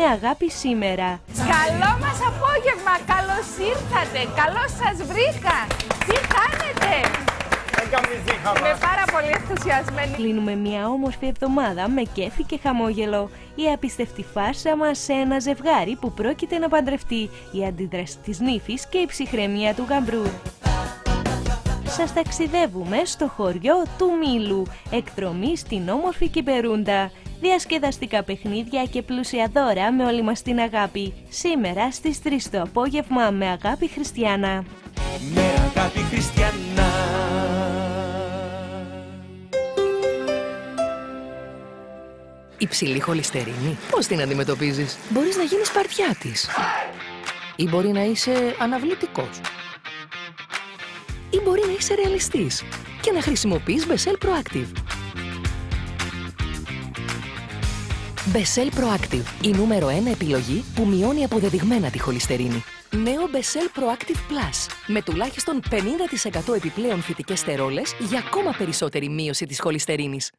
με αγάπη σήμερα. Καλό μας απόγευμα, καλώς ήρθατε, καλώς σας βρήκα. Τι κάνετε; Είμαι πάρα πολύ ενθουσιασμένη. Κλείνουμε μια όμορφη εβδομάδα με κέφι και χαμόγελο. Η απίστευτη φάρσα μας σε ένα ζευγάρι που πρόκειται να παντρευτεί, η αντίδραση της νύφης και η ψυχραιμία του γαμπρού. Σας ταξιδεύουμε στο χωριό του Μήλου, εκδρομή στην όμορφη Κυπερούντα. Διασκεδαστικά παιχνίδια και πλούσια δώρα με όλη μας την αγάπη. Σήμερα στις 3 το απόγευμα με αγάπη Χριστιανά. Με αγάπη Χριστιανά Υψηλή χολυστερίνη. Πώς την αντιμετωπίζεις; Μπορείς να γίνεις παρτιά της. Ή μπορεί να είσαι αναβλητικός. Ή μπορεί να είσαι ρεαλιστής και να χρησιμοποιείς Bessel Proactive. Bessel Proactive, η νούμερο 1 επιλογή που μειώνει αποδεδειγμένα τη χολυστερίνη. Νέο Bessel Proactive Plus, με τουλάχιστον 50% επιπλέον φυτικές στερόλες για ακόμα περισσότερη μείωση της χολυστερίνης.